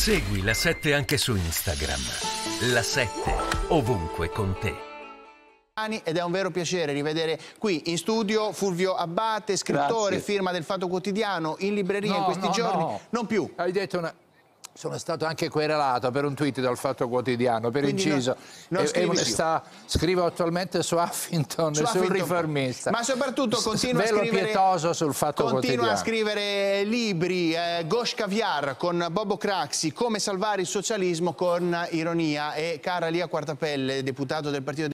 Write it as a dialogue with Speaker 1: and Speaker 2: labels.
Speaker 1: Segui la 7 anche su Instagram. La 7 ovunque con te
Speaker 2: ed è un vero piacere rivedere qui in studio Fulvio Abbate, scrittore,
Speaker 3: Grazie.
Speaker 2: firma del Fatto Quotidiano, in libreria
Speaker 3: No,
Speaker 2: in questi
Speaker 3: no,
Speaker 2: giorni,
Speaker 3: no.
Speaker 2: non più.
Speaker 3: Hai detto una... Sono stato anche querelato per un tweet dal Fatto Quotidiano, per
Speaker 2: Quindi
Speaker 3: inciso.
Speaker 2: non
Speaker 3: E- sta- scrivo attualmente su Huffington,
Speaker 2: Su
Speaker 3: sul riformista.
Speaker 2: Ma soprattutto
Speaker 3: S-
Speaker 2: continua a scrivere
Speaker 3: sul Fatto
Speaker 2: Continua a scrivere libri, eh, Ghosh Caviar con Bobo Craxi, come salvare il socialismo con ironia e cara Lia Quartapelle, deputato del Partito